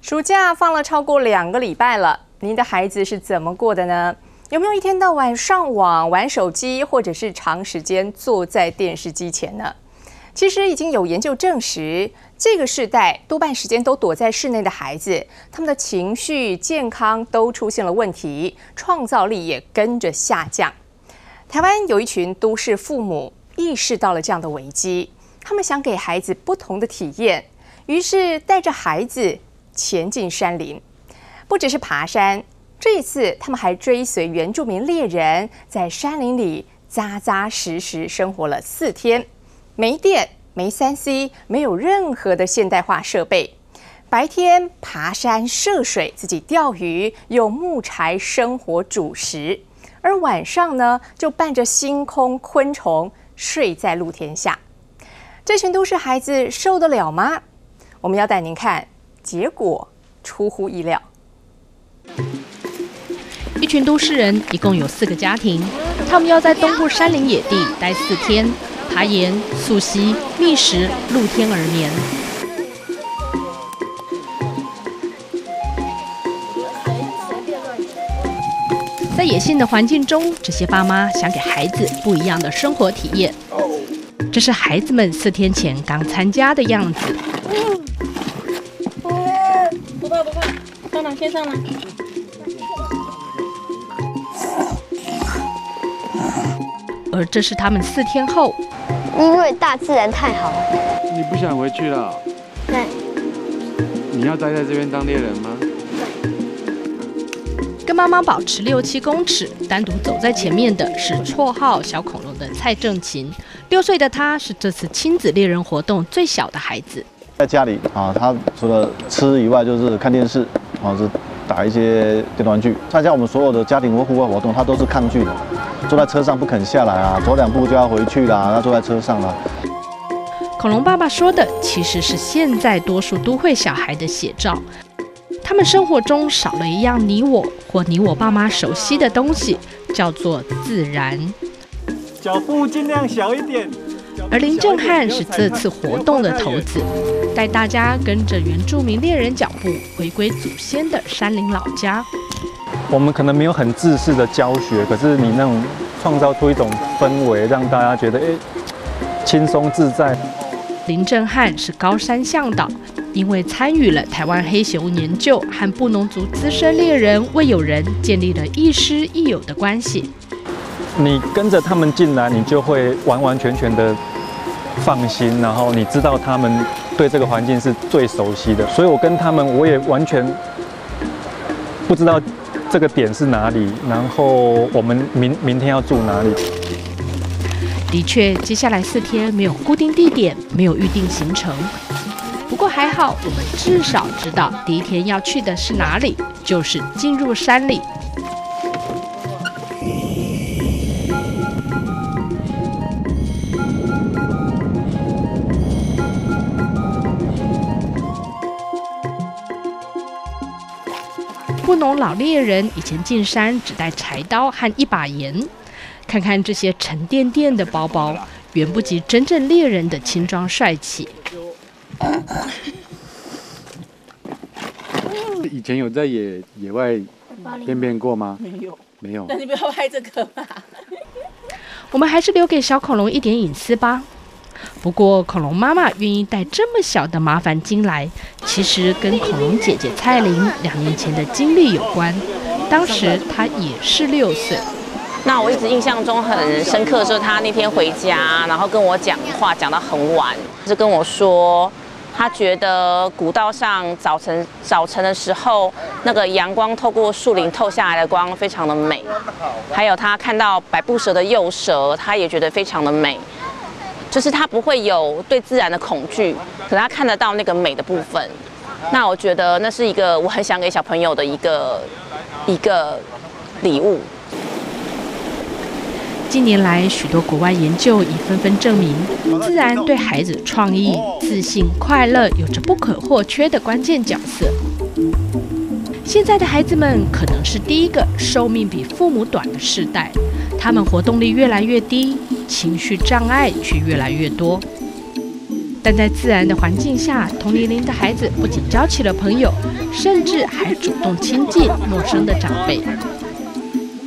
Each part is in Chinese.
暑假放了超过两个礼拜了，您的孩子是怎么过的呢？有没有一天到晚上网、玩手机，或者是长时间坐在电视机前呢？其实已经有研究证实，这个世代多半时间都躲在室内的孩子，他们的情绪、健康都出现了问题，创造力也跟着下降。台湾有一群都市父母意识到了这样的危机，他们想给孩子不同的体验，于是带着孩子。前进山林，不只是爬山，这一次他们还追随原住民猎人，在山林里扎扎实实生活了四天。没电，没三 C，没有任何的现代化设备。白天爬山涉水，自己钓鱼，用木柴生火煮食；而晚上呢，就伴着星空、昆虫睡在露天下。这群都市孩子受得了吗？我们要带您看。结果出乎意料，一群都市人一共有四个家庭，他们要在东部山林野地待四天，爬岩、溯溪、觅食，露天而眠。在野性的环境中，这些爸妈想给孩子不一样的生活体验。这是孩子们四天前刚参加的样子。先上了。而这是他们四天后，因为大自然太好了。你不想回去了？对。你要待在这边当猎人吗？跟妈妈保持六七公尺，单独走在前面的是绰号“小恐龙”的蔡正勤。六岁的他是这次亲子猎人活动最小的孩子。在家里啊，他除了吃以外，就是看电视。或者是打一些电玩具，参加我们所有的家庭或户外活动，他都是抗拒的，坐在车上不肯下来啊，走两步就要回去啦，他坐在车上了。恐龙爸爸说的其实是现在多数都会小孩的写照，他们生活中少了一样你我或你我爸妈熟悉的东西，叫做自然。脚步尽量小一点。而林正汉是这次活动的头子。带大家跟着原住民猎人脚步回归祖先的山林老家。我们可能没有很自式的教学，可是你那种创造出一种氛围，让大家觉得哎轻松自在。林正汉是高山向导，因为参与了台湾黑熊研究和布农族资深猎人魏友仁建立了亦师亦友的关系。你跟着他们进来，你就会完完全全的放心，然后你知道他们。对这个环境是最熟悉的，所以我跟他们，我也完全不知道这个点是哪里，然后我们明明天要住哪里。的确，接下来四天没有固定地点，没有预定行程。不过还好，我们至少知道第一天要去的是哪里，就是进入山里。布农老猎人以前进山只带柴刀和一把盐，看看这些沉甸甸的包包，远不及真正猎人的轻装帅气。以前有在野野外便便过吗？没有，没有。那你不要拍这个吧。我们还是留给小恐龙一点隐私吧。不过，恐龙妈妈愿意带这么小的麻烦精来，其实跟恐龙姐姐蔡玲两年前的经历有关。当时她也是六岁。那我一直印象中很深刻，是她那天回家，然后跟我讲话讲到很晚，就跟我说，她觉得古道上早晨早晨的时候，那个阳光透过树林透下来的光非常的美，还有她看到百步蛇的幼蛇，她也觉得非常的美。就是他不会有对自然的恐惧，可他看得到那个美的部分。那我觉得那是一个我很想给小朋友的一个一个礼物。近年来，许多国外研究已纷纷证明，自然对孩子创意、自信、快乐有着不可或缺的关键角色。现在的孩子们可能是第一个寿命比父母短的世代，他们活动力越来越低。情绪障碍却越来越多，但在自然的环境下，同年龄的孩子不仅交起了朋友，甚至还主动亲近陌生的长辈。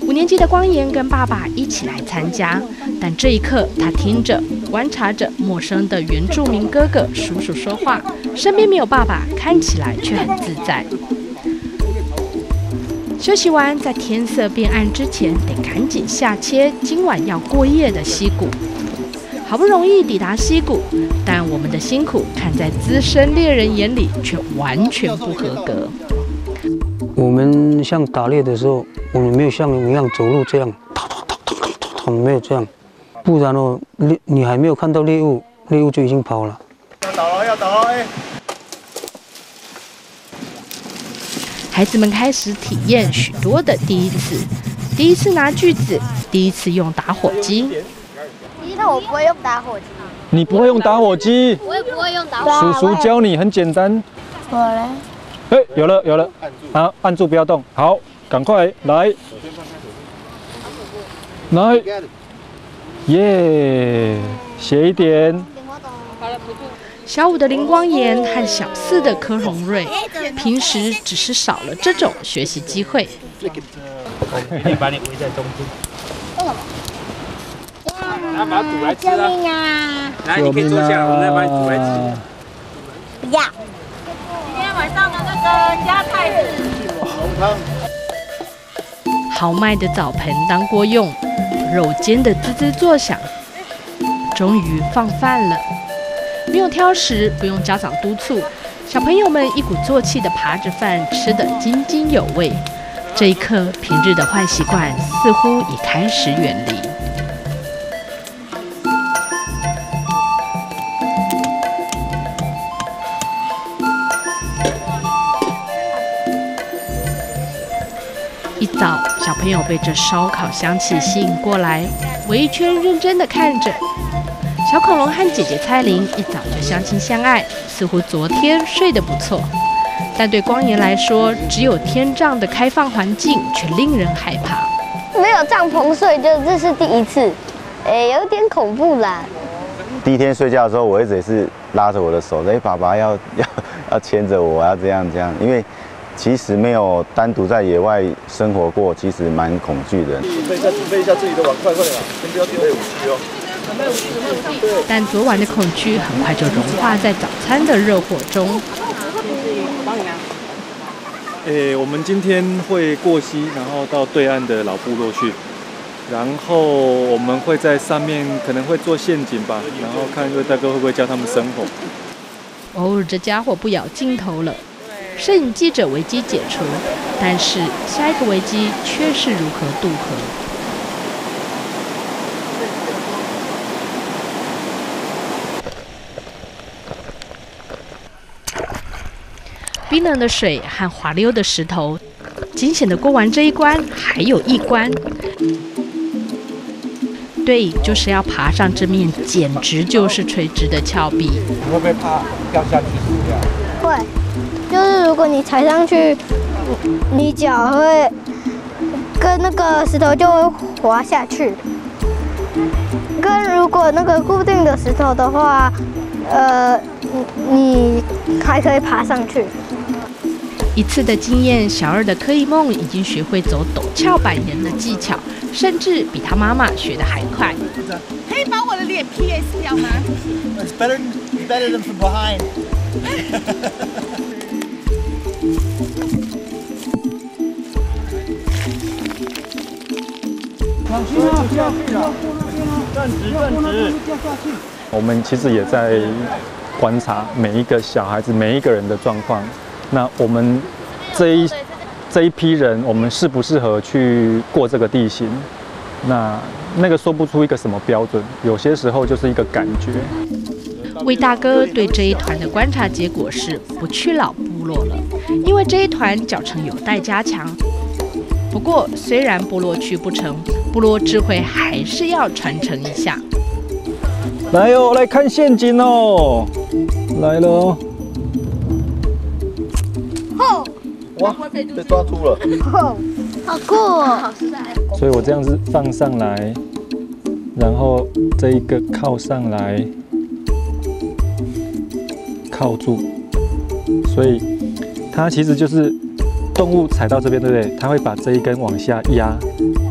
五年级的光言跟爸爸一起来参加，但这一刻他听着、观察着陌生的原住民哥哥叔叔说话，身边没有爸爸，看起来却很自在。休息完，在天色变暗之前，得赶紧下切今晚要过夜的溪谷。好不容易抵达溪谷，但我们的辛苦看在资深猎人眼里，却完全不合格。我们像打猎的时候，我们没有像你一样走路这样，没有这样，不然哦，猎你还没有看到猎物，猎物就已经跑了。要倒了，要倒了，哎！孩子们开始体验许多的第一次：第一次拿锯子，第一次用打火机。那我不会用打火机。你不会用打火机？我也不会用打火机。叔叔教你，很简单。我嘞？哎，有了有了，好，按住不要动。好，赶快来，来，耶，斜一点。小五的灵光岩和小四的柯荣瑞，平时只是少了这种学习机会。可以把你围在中间。来把它煮来吃啊！来，你可以坐下，我们再把你煮来吃。不要。今天晚上的那个加菜是红汤。豪迈的澡盆当锅用，肉煎的滋滋作响。终于放饭了。不用挑食，不用家长督促，小朋友们一鼓作气地扒着饭，吃得津津有味。这一刻，平日的坏习惯似乎已开始远离。一早，小朋友被这烧烤香气吸引过来，围一圈，认真地看着。小恐龙和姐姐蔡琳一早就相亲相爱，似乎昨天睡得不错。但对光爷来说，只有天帐的开放环境却令人害怕。没有帐篷睡，就这是第一次，哎，有点恐怖啦。第一天睡觉的时候，我一直也是拉着我的手，哎，爸爸要 要要牵着我，要这样这样，因为其实没有单独在野外生活过，其实蛮恐惧的。准备一下，准备一下自己的碗，快快点，先不要丢武器哦。但昨晚的恐惧很快就融化在早餐的热火中。诶，我们今天会过溪，然后到对岸的老部落去，然后我们会在上面可能会做陷阱吧，然后看瑞大哥会不会教他们生火。哦，这家伙不咬镜头了。摄影记者危机解除，但是下一个危机却是如何渡河？冰冷的水和滑溜的石头，惊险的过完这一关，还有一关。对，就是要爬上这面简直就是垂直的峭壁。你会不会怕掉下去死掉？会，就是如果你踩上去，你脚会跟那个石头就会滑下去。跟如果那个固定的石头的话，呃，你还可以爬上去。一次的经验，小二的柯一梦已经学会走陡峭板岩的技巧，甚至比他妈妈学的还快。可以把我的脸 PS 掉吗？It's better, better than from behind. 放心啊，不要不要站直站直。我们其实也在观察每一个小孩子、每一个人的状况。那我们这一这一批人，我们适不适合去过这个地形？那那个说不出一个什么标准，有些时候就是一个感觉。魏大哥对这一团的观察结果是不去老部落了，因为这一团脚程有待加强。不过虽然部落去不成，部落智慧还是要传承一下。来哟，来看陷阱哦，来了哦。哇，被抓住了！好酷哦！所以我这样子放上来，然后这一个靠上来，靠住，所以它其实就是动物踩到这边，对不对？它会把这一根往下压，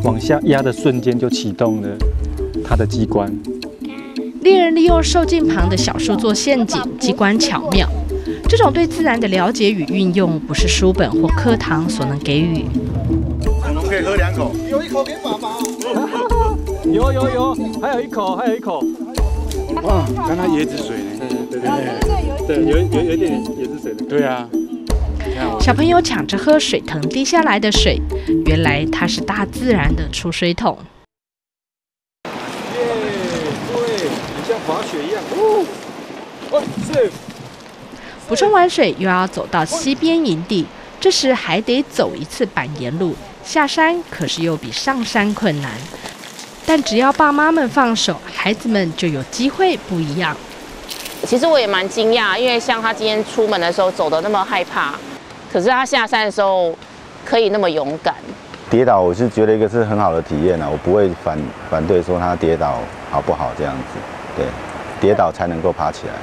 往下压的瞬间就启动了它的机关。猎人利用受镜旁的小树做陷阱，机关巧妙。这种对自然的了解与运用，不是书本或课堂所能给予。恐龙可以喝两口，有一口给爸爸。有有有，还有一口，还有一口。哇，刚刚椰子水呢？对对对对，有有有点椰子水的。对啊。小朋友抢着喝水藤滴下来的水，原来它是大自然的储水桶。耶，对，很像滑雪一样。哦，哦，是。补充完水，又要走到西边营地，这时还得走一次板岩路，下山可是又比上山困难。但只要爸妈们放手，孩子们就有机会不一样。其实我也蛮惊讶，因为像他今天出门的时候走的那么害怕，可是他下山的时候可以那么勇敢。跌倒，我是觉得一个是很好的体验啊，我不会反反对说他跌倒好不好这样子。对，跌倒才能够爬起来。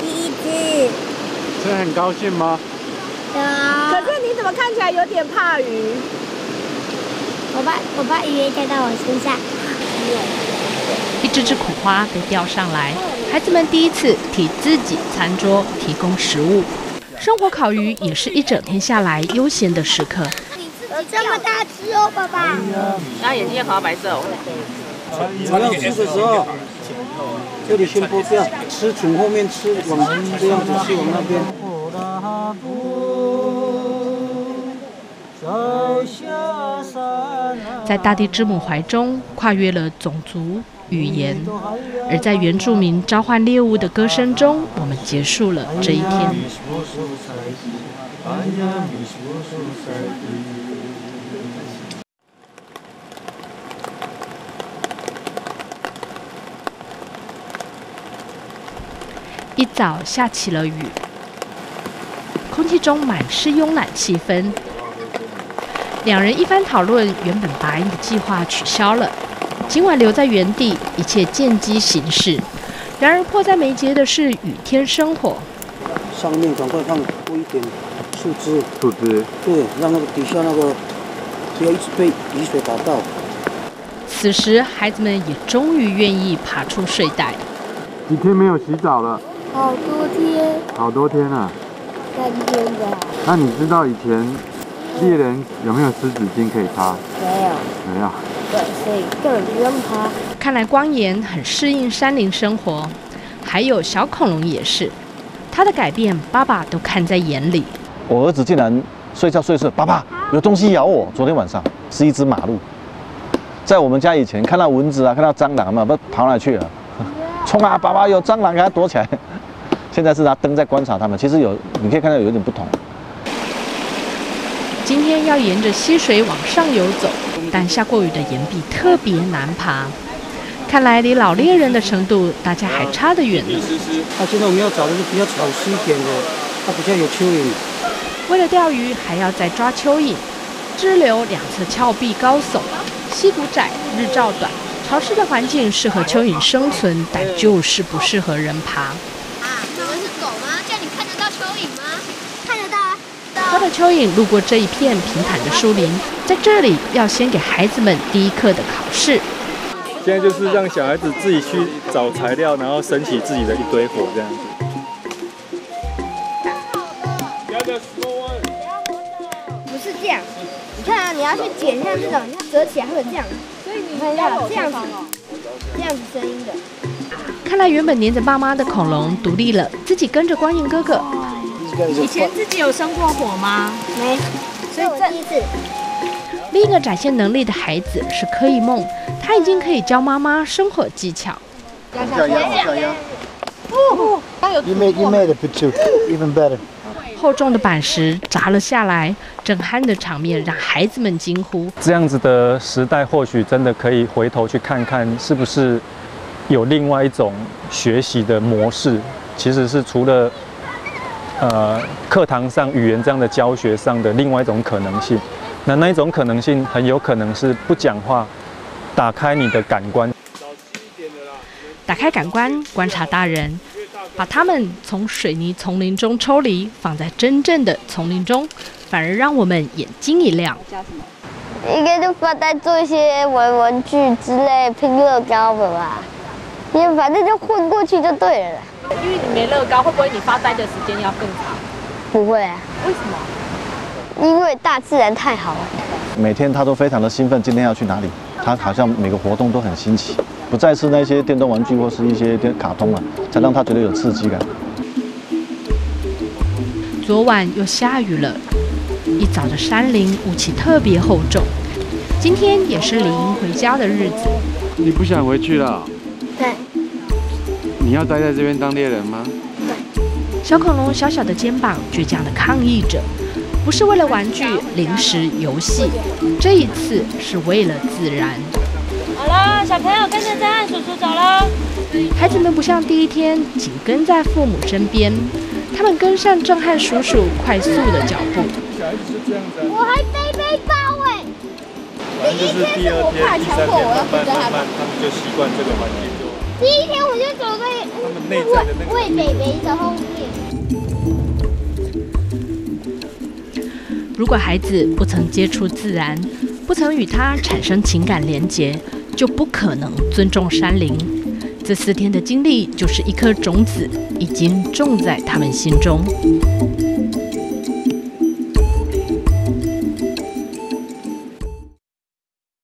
第一只，是很高兴吗？可是你怎么看起来有点怕鱼？我怕我怕鱼掉到我身上。一只只苦花被钓上来，孩子们第一次替自己餐桌提供食物。生火烤鱼也是一整天下来悠闲的时刻。有这么大只哦，爸爸。那眼睛要烤到白色哦。我要吃的时候，这里先剥掉，吃从后面吃，往这样子去往那边。在大地之母怀中，跨越了种族、语言，而在原住民召唤猎物的歌声中，我们结束了这一天。一早下起了雨，空气中满是慵懒气氛。两人一番讨论，原本答应的计划取消了，今晚留在原地，一切见机行事。然而迫在眉睫的是雨天生火。上面赶快放多一点树枝，树枝，对，让那个底下那个不要一直被雨水打到。此时，孩子们也终于愿意爬出睡袋。几天没有洗澡了。好多天，好多天啊，三天的。那你知道以前猎人有没有湿纸巾可以擦？没有，没有。对，所以根本不用擦。看来光岩很适应山林生活，还有小恐龙也是，他的改变爸爸都看在眼里。我儿子竟然睡觉睡睡，爸爸有东西咬我。昨天晚上是一只马鹿，在我们家以前看到蚊子啊，看到蟑螂嘛，不跑哪去了？冲啊！爸爸有蟑螂，给他躲起来。现在是拿灯在观察它们，其实有你可以看到有点不同。今天要沿着溪水往上游走，但下过雨的岩壁特别难爬。看来离老猎人的程度，大家还差得远呢。那现在我们要找的是比较潮湿一点的，它比较有蚯蚓。为了钓鱼，还要再抓蚯蚓。支流两侧峭壁高耸，溪谷窄，日照短，潮湿的环境适合蚯蚓生存，但就是不适合人爬。抓的蚯蚓路过这一片平坦的树林，在这里要先给孩子们第一课的考试。现在就是让小孩子自己去找材料，然后升起自己的一堆火这样子。不是这样，你看啊，你要去剪像这种，折起来会有这样，所以你看一下这样子，这样子声音的。看来原本黏着爸妈的恐龙独立了，自己跟着光影哥哥。以前自己有生过火吗？没，所以我第一次。另一个展现能力的孩子是柯以梦，他已经可以教妈妈生火技巧。往下压，往下压。哦，You made you made it, but two even better. 厚重的板石砸了下来，震撼的场面让孩子们惊呼。这样子的时代，或许真的可以回头去看看，是不是有另外一种学习的模式？其实是除了。呃，课堂上语言这样的教学上的另外一种可能性，那那一种可能性很有可能是不讲话，打开你的感官，打开感官观察大人，把他们从水泥丛林中抽离，放在真正的丛林中，反而让我们眼睛一亮。应该就发呆做一些玩玩具之类，拼乐高的吧。因为反正就混过去就对了。因为你没乐高，会不会你发呆的时间要更长？不会啊。为什么？因为大自然太好了。每天他都非常的兴奋，今天要去哪里？他好像每个活动都很新奇，不再是那些电动玩具或是一些电卡通了，才让他觉得有刺激感。昨晚又下雨了，一早的山林雾气特别厚重。今天也是李英回家的日子。你不想回去了？对。你要待在这边当猎人吗？对。小恐龙小小的肩膀倔强的抗议着，不是为了玩具、零食、游戏，这一次是为了自然。好了，小朋友跟着震撼叔叔走喽。孩子们不像第一天紧跟在父母身边，他们跟上震撼叔叔快速的脚步。小孩子是这样子。我还背背包哎。反正就是第二天、第三天，慢慢慢慢，他们就习惯这个环境。第一天我就走在喂喂北北的后面。如果孩子不曾接触自然，不曾与它产生情感连结，就不可能尊重山林。这四天的经历，就是一颗种子，已经种在他们心中。